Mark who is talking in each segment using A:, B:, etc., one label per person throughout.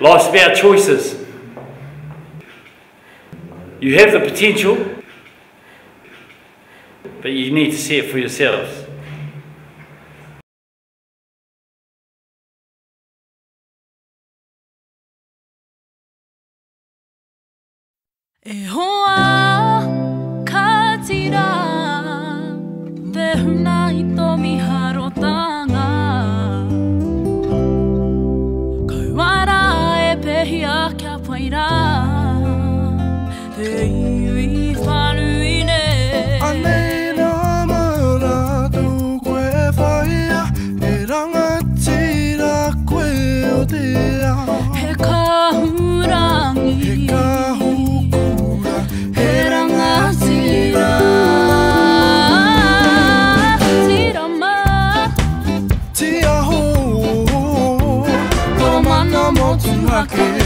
A: Life's about choices. You have the potential, but you need to see it for yourselves. E hoa! ira Te iwi whanu i ne A nei nā maura tū koe whaia E ranga tira koe o te a He kahurangi He kahukura He ranga tira Okay.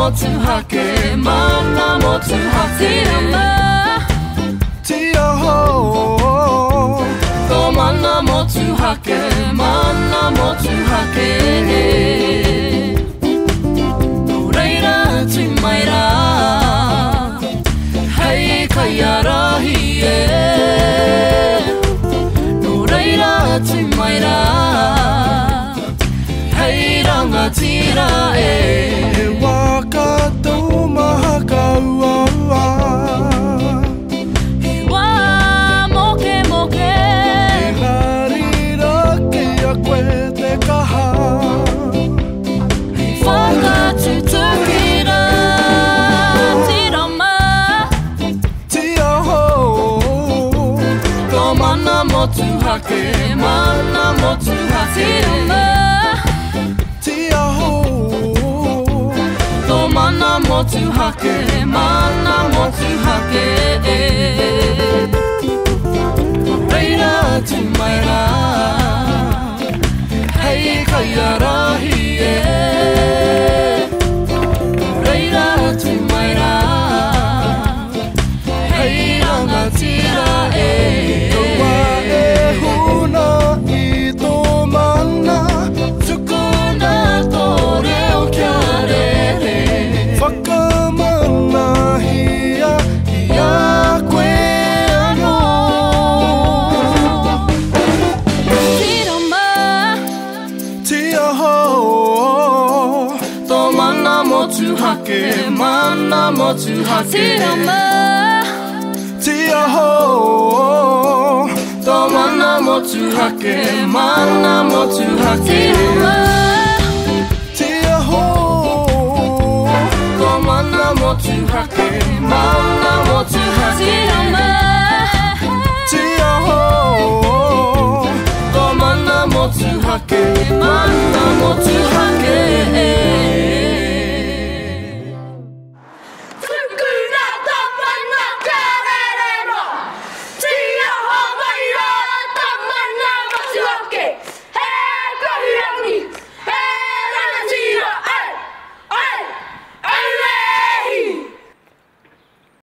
A: mo tu hake Mana mo tu hake Te ama Te aho Ko mana mo tu hake Mana mo tu hake Nō reira tu mai rā te mana mo tu te aho to mana mo hake mana mo hake e reira tu mai ra hei kai ara make mana mo ma ti ho